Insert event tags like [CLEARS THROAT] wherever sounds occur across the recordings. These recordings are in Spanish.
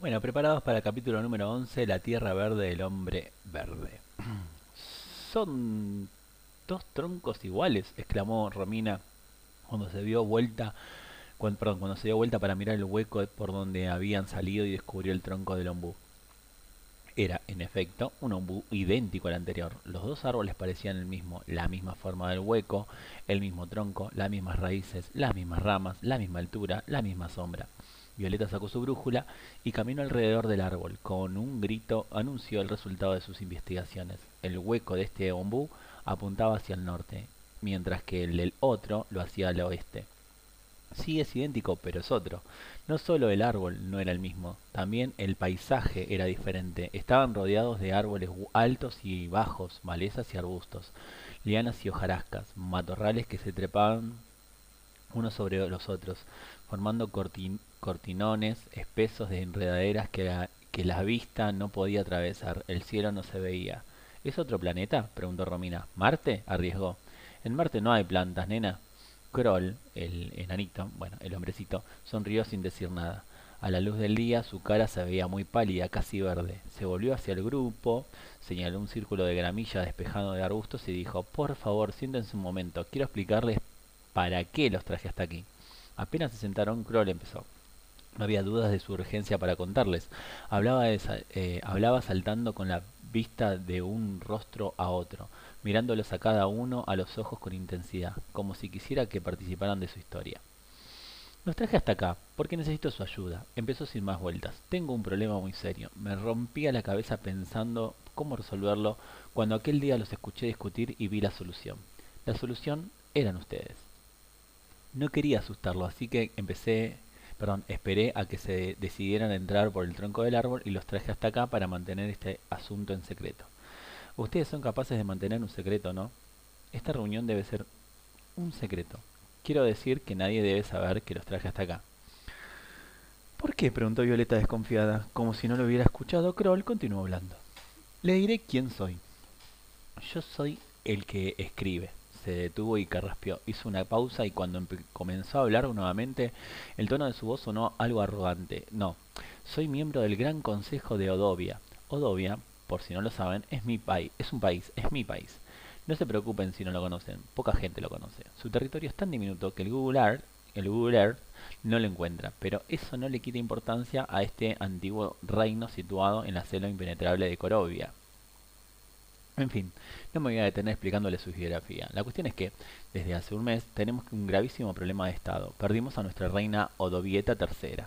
Bueno, preparados para el capítulo número 11, La Tierra Verde del Hombre Verde. [CLEARS THROAT] Son dos troncos iguales, exclamó Romina cuando se dio vuelta, cuando, se dio vuelta para mirar el hueco por donde habían salido y descubrió el tronco del ombú. Era, en efecto, un ombú idéntico al anterior. Los dos árboles parecían el mismo, la misma forma del hueco, el mismo tronco, las mismas raíces, las mismas ramas, la misma altura, la misma sombra. Violeta sacó su brújula y caminó alrededor del árbol. Con un grito anunció el resultado de sus investigaciones. El hueco de este ombú apuntaba hacia el norte, mientras que el del otro lo hacía al oeste. Sí es idéntico, pero es otro. No solo el árbol no era el mismo, también el paisaje era diferente. Estaban rodeados de árboles altos y bajos, malezas y arbustos, lianas y hojarascas, matorrales que se trepaban unos sobre los otros, formando cortinones espesos de enredaderas que la, que la vista no podía atravesar. El cielo no se veía. ¿Es otro planeta? preguntó Romina. ¿Marte? arriesgó. En Marte no hay plantas, nena. Kroll, el enanito, bueno, el hombrecito, sonrió sin decir nada. A la luz del día su cara se veía muy pálida, casi verde. Se volvió hacia el grupo, señaló un círculo de gramilla despejado de arbustos y dijo, por favor, siéntense un momento, quiero explicarles para qué los traje hasta aquí. Apenas se sentaron, Kroll empezó. No había dudas de su urgencia para contarles. Hablaba, eh, hablaba saltando con la vista de un rostro a otro, mirándolos a cada uno a los ojos con intensidad, como si quisiera que participaran de su historia. Los traje hasta acá, porque necesito su ayuda. Empezó sin más vueltas. Tengo un problema muy serio. Me rompía la cabeza pensando cómo resolverlo cuando aquel día los escuché discutir y vi la solución. La solución eran ustedes. No quería asustarlo, así que empecé, perdón, esperé a que se decidieran a entrar por el tronco del árbol y los traje hasta acá para mantener este asunto en secreto. Ustedes son capaces de mantener un secreto, ¿no? Esta reunión debe ser un secreto. Quiero decir que nadie debe saber que los traje hasta acá. ¿Por qué? preguntó Violeta desconfiada. Como si no lo hubiera escuchado, Kroll continuó hablando. Le diré quién soy. Yo soy el que escribe se detuvo y carraspeó. Hizo una pausa y cuando comenzó a hablar nuevamente, el tono de su voz sonó algo arrogante. No, soy miembro del Gran Consejo de Odovia. Odovia, por si no lo saben, es mi país, es un país, es mi país. No se preocupen si no lo conocen, poca gente lo conoce. Su territorio es tan diminuto que el Google Earth, el Google Earth no lo encuentra, pero eso no le quita importancia a este antiguo reino situado en la selva impenetrable de Corovia. En fin, no me voy a detener explicándole su geografía. La cuestión es que, desde hace un mes, tenemos un gravísimo problema de Estado. Perdimos a nuestra reina Odovieta III.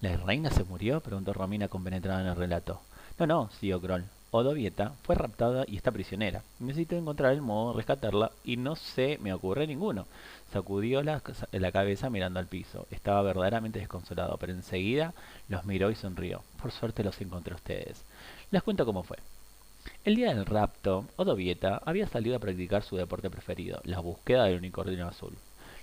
¿La reina se murió? preguntó Romina compenetrada en el relato. No, no, siguió Kroll. Odovieta fue raptada y está prisionera. Necesito encontrar el modo de rescatarla y no se me ocurre ninguno. Sacudió la, la, cabeza mirando al piso. Estaba verdaderamente desconsolado, pero enseguida los miró y sonrió. Por suerte los encontré a ustedes. Les cuento cómo fue. El día del rapto, Odovieta había salido a practicar su deporte preferido, la búsqueda del unicornio azul.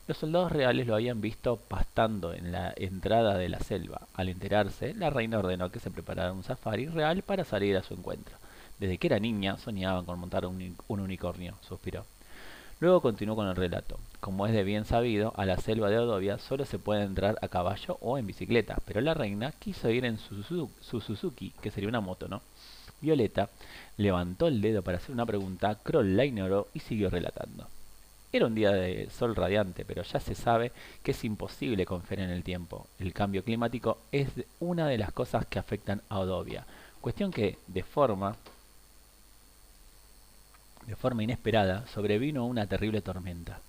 Los soldados reales lo habían visto pastando en la entrada de la selva. Al enterarse, la reina ordenó que se preparara un safari real para salir a su encuentro. Desde que era niña soñaba con montar un, un unicornio, suspiró. Luego continuó con el relato. Como es de bien sabido, a la selva de Odovia solo se puede entrar a caballo o en bicicleta, pero la reina quiso ir en su Suzuki, que sería una moto, ¿no? Violeta levantó el dedo para hacer una pregunta, Kroll la ignoró y siguió relatando. Era un día de sol radiante, pero ya se sabe que es imposible confiar en el tiempo. El cambio climático es una de las cosas que afectan a Odovia, cuestión que, de forma de forma inesperada, sobrevino una terrible tormenta.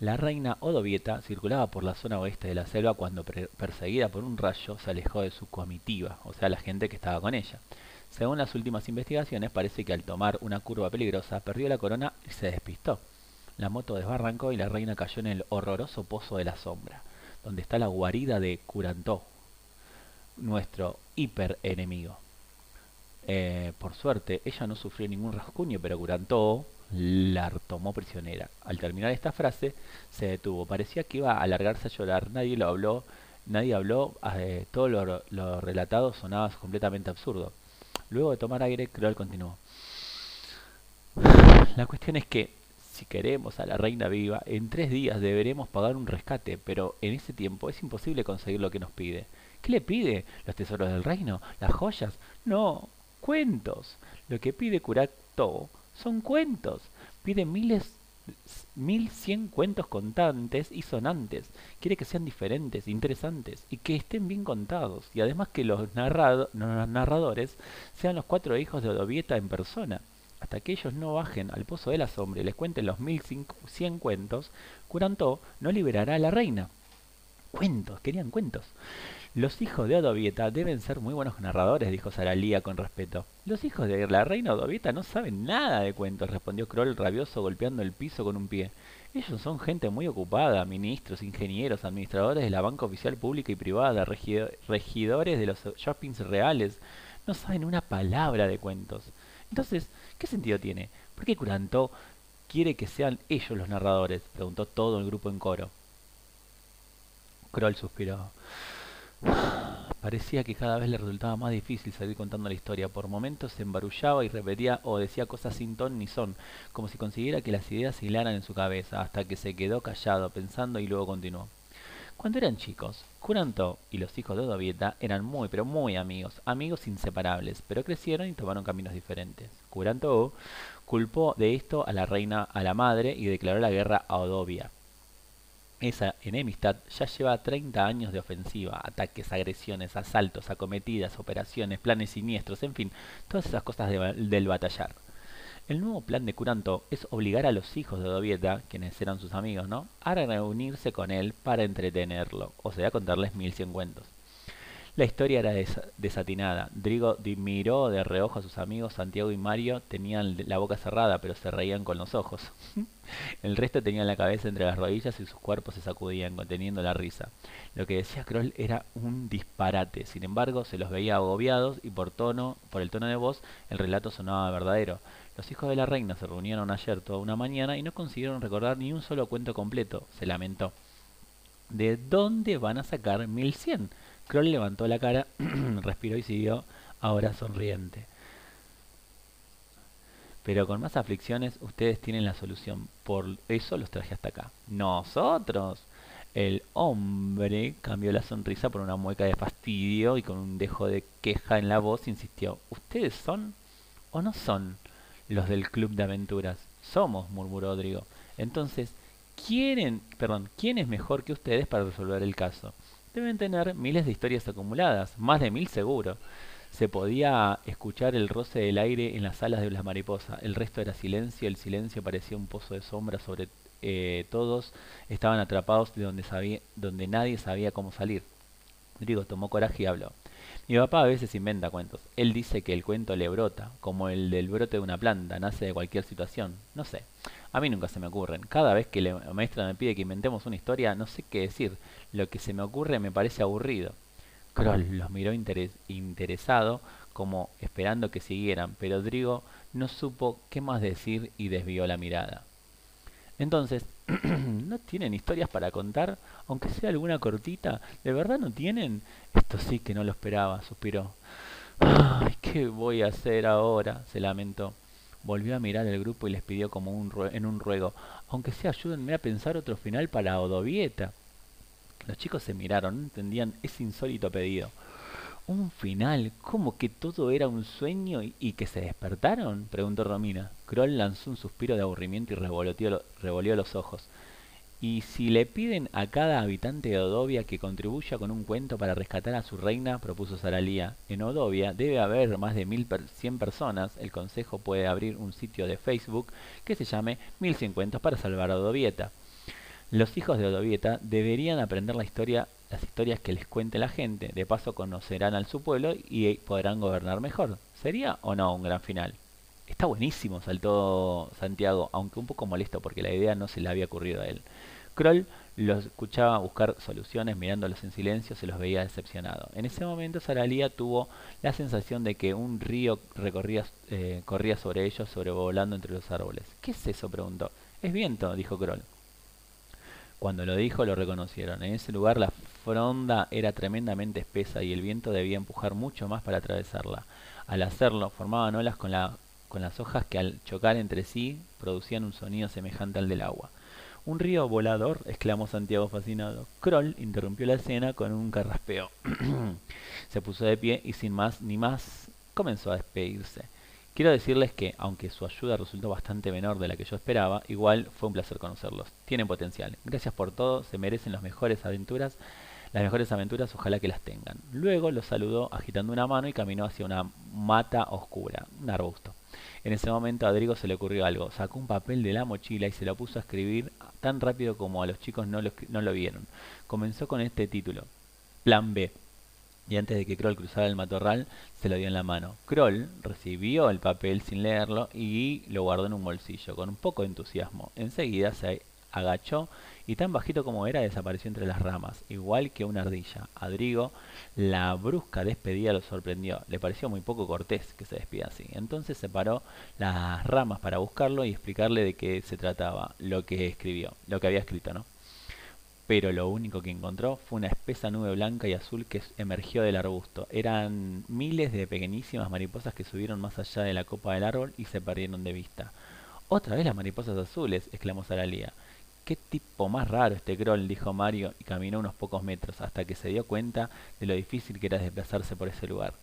La reina Odovieta circulaba por la zona oeste de la selva cuando, perseguida por un rayo, se alejó de su comitiva, o sea, la gente que estaba con ella. Según las últimas investigaciones, parece que al tomar una curva peligrosa perdió la corona y se despistó. La moto desbarrancó y la reina cayó en el horroroso pozo de la sombra, donde está la guarida de Curantó, nuestro hiper enemigo. Eh, por suerte, ella no sufrió ningún rascuño, pero Curantó la tomó prisionera. Al terminar esta frase, se detuvo. Parecía que iba a alargarse a llorar. Nadie lo habló, nadie habló. Eh, todo lo relatado sonaba completamente absurdo. Luego de tomar aire, Kroll continuó. La cuestión es que, si queremos a la reina viva, en tres días deberemos pagar un rescate, pero en ese tiempo es imposible conseguir lo que nos pide. ¿Qué le pide? ¿Los tesoros del reino? ¿Las joyas? No, cuentos. Lo que pide Curato son cuentos. Pide miles mil cien cuentos contantes y sonantes. Quiere que sean diferentes, interesantes y que estén bien contados. Y además que los, narradores sean los cuatro hijos de Odovieta en persona. Hasta que ellos no bajen al pozo de la sombra y les cuenten los mil cien cuentos, Curantó no liberará a la reina. Cuentos, querían cuentos. Los hijos de Odovieta deben ser muy buenos narradores, dijo Saralía con respeto. Los hijos de la reina Odovieta no saben nada de cuentos, respondió Kroll rabioso golpeando el piso con un pie. Ellos son gente muy ocupada, ministros, ingenieros, administradores de la banca oficial pública y privada, regidores de los shoppings reales. No saben una palabra de cuentos. Entonces, ¿qué sentido tiene? ¿Por qué Curantó quiere que sean ellos los narradores? preguntó todo el grupo en coro. Kroll suspiró. Parecía que cada vez le resultaba más difícil seguir contando la historia. Por momentos se embarullaba y repetía o decía cosas sin ton ni son, como si consiguiera que las ideas se hilaran en su cabeza, hasta que se quedó callado, pensando y luego continuó. Cuando eran chicos, Curanto y los hijos de Odovieta eran muy, pero muy amigos, amigos inseparables, pero crecieron y tomaron caminos diferentes. Curanto culpó de esto a la reina, a la madre, y declaró la guerra a Odovia. Esa enemistad ya lleva 30 años de ofensiva, ataques, agresiones, asaltos, acometidas, operaciones, planes siniestros, en fin, todas esas cosas del batallar. El nuevo plan de Curanto es obligar a los hijos de Dovieta, quienes eran sus amigos, ¿no?, a reunirse con él para entretenerlo, o sea, contarles mil cien cuentos. La historia era desatinada. Drigo miró de reojo a sus amigos. Santiago y Mario tenían la boca cerrada, pero se reían con los ojos. [LAUGHS] El resto tenía la cabeza entre las rodillas y sus cuerpos se sacudían, conteniendo la risa. Lo que decía Kroll era un disparate. Sin embargo, se los veía agobiados y por tono, por el tono de voz, el relato sonaba verdadero. Los hijos de la reina se reunieron ayer toda una mañana y no consiguieron recordar ni un solo cuento completo. Se lamentó. ¿De dónde van a sacar 1100? Kroll levantó la cara, [CLEARS THROAT] respiró y siguió, ahora sonriente. Pero con más aflicciones ustedes tienen la solución. Por eso los traje hasta acá. Nosotros. El hombre cambió la sonrisa por una mueca de fastidio y con un dejo de queja en la voz insistió. ¿Ustedes son o no son los del club de aventuras? Somos, murmuró Rodrigo. Entonces, ¿quieren, perdón, quién es mejor que ustedes para resolver el caso? Deben tener miles de historias acumuladas, más de mil seguro. Se podía escuchar el roce del aire en las alas de las mariposas. El resto era silencio, el silencio parecía un pozo de sombra sobre eh, todos. Estaban atrapados de donde, sabía, donde nadie sabía cómo salir. Rodrigo tomó coraje y habló. Mi papá a veces inventa cuentos. Él dice que el cuento le brota, como el del brote de una planta, nace de cualquier situación. No sé. A mí nunca se me ocurren. Cada vez que la maestra me pide que inventemos una historia, no sé qué decir. Lo que se me ocurre me parece aburrido. Kroll los miró interesado, como esperando que siguieran, pero Drigo no supo qué más decir y desvió la mirada. Entonces, [CLEARS THROAT] ¿no tienen historias para contar? Aunque sea alguna cortita, ¿de verdad no tienen? Esto sí que no lo esperaba, suspiró. [SIGHS] Ay, ¿qué voy a hacer ahora? se lamentó. Volvió a mirar el grupo y les pidió como un en un ruego, aunque sea ayúdenme a pensar otro final para Odovieta. Los chicos se miraron, no entendían ese insólito pedido. ¿Un final? ¿Cómo que todo era un sueño y, que se despertaron? preguntó Romina. Kroll lanzó un suspiro de aburrimiento y revolvió los ojos. Y si le piden a cada habitante de Odovia que contribuya con un cuento para rescatar a su reina, propuso Saralía. En Odovia debe haber más de mil cien personas. El consejo puede abrir un sitio de Facebook que se llame Mil cien cuentos para salvar a Odovieta. Los hijos de Odovieta deberían aprender la historia, las historias que les cuente la gente. De paso conocerán al su pueblo y podrán gobernar mejor. ¿Sería o no un gran final? Está buenísimo, saltó Santiago, aunque un poco molesto porque la idea no se le había ocurrido a él. Kroll los escuchaba buscar soluciones, mirándolos en silencio, se los veía decepcionado. En ese momento Saralía tuvo la sensación de que un río recorría, eh, corría sobre ellos, sobrevolando entre los árboles. ¿Qué es eso? preguntó. Es viento, dijo Kroll. Cuando lo dijo lo reconocieron. En ese lugar la fronda era tremendamente espesa y el viento debía empujar mucho más para atravesarla. Al hacerlo, formaban olas con, la, con las hojas que al chocar entre sí producían un sonido semejante al del agua. Un río volador, exclamó Santiago fascinado. Kroll interrumpió la escena con un carraspeo. [CLEARS THROAT] Se puso de pie y sin más ni más comenzó a despedirse. Quiero decirles que, aunque su ayuda resultó bastante menor de la que yo esperaba, igual fue un placer conocerlos. Tienen potencial. Gracias por todo, se merecen las mejores aventuras. Las mejores aventuras, ojalá que las tengan. Luego los saludó agitando una mano y caminó hacia una mata oscura, un arbusto. En ese momento a Adrigo se le ocurrió algo. Sacó un papel de la mochila y se lo puso a escribir tan rápido como a los chicos no lo, no lo vieron. Comenzó con este título. Plan B y antes de que Kroll cruzara el matorral se lo dio en la mano. Kroll recibió el papel sin leerlo y lo guardó en un bolsillo con un poco de entusiasmo. Enseguida se agachó y tan bajito como era desapareció entre las ramas, igual que una ardilla. A Drigo la brusca despedida lo sorprendió. Le pareció muy poco cortés que se despida así. Entonces separó las ramas para buscarlo y explicarle de qué se trataba, lo que escribió, lo que había escrito, ¿no? pero lo único que encontró fue una espesa nube blanca y azul que emergió del arbusto. Eran miles de pequeñísimas mariposas que subieron más allá de la copa del árbol y se perdieron de vista. Otra vez las mariposas azules, exclamó Saralía. Qué tipo más raro este Kroll, dijo Mario y caminó unos pocos metros hasta que se dio cuenta de lo difícil que era desplazarse por ese lugar.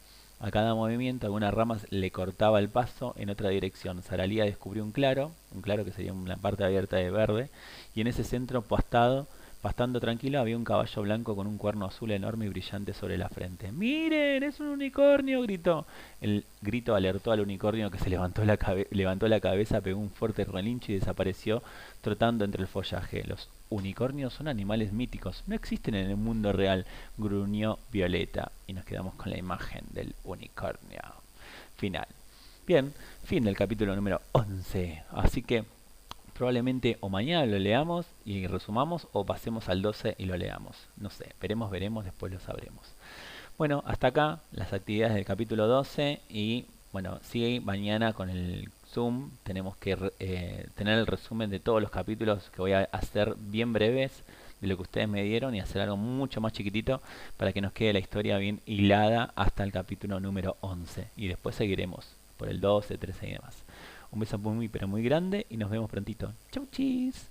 A cada movimiento algunas ramas le cortaba el paso en otra dirección. Saralía descubrió un claro, un claro que sería una parte abierta de verde, y en ese centro postado Bastante tranquilo había un caballo blanco con un cuerno azul enorme y brillante sobre la frente. ¡Miren! ¡Es un unicornio! gritó. El grito alertó al unicornio que se levantó la, levantó la cabeza, pegó un fuerte relincho y desapareció trotando entre el follaje. Los unicornios son animales míticos, no existen en el mundo real, gruñó Violeta. Y nos quedamos con la imagen del unicornio. Final. Bien, fin del capítulo número 11. Así que probablemente o mañana lo leamos y resumamos o pasemos al 12 y lo leamos. No sé, veremos, veremos, después lo sabremos. Bueno, hasta acá las actividades del capítulo 12 y bueno, sigue mañana con el Zoom. Tenemos que eh, tener el resumen de todos los capítulos que voy a hacer bien breves de lo que ustedes me dieron y hacer algo mucho más chiquitito para que nos quede la historia bien hilada hasta el capítulo número 11 y después seguiremos por el 12, 13 y demás. Un beso muy pero muy grande y nos vemos prontito. Chau chis.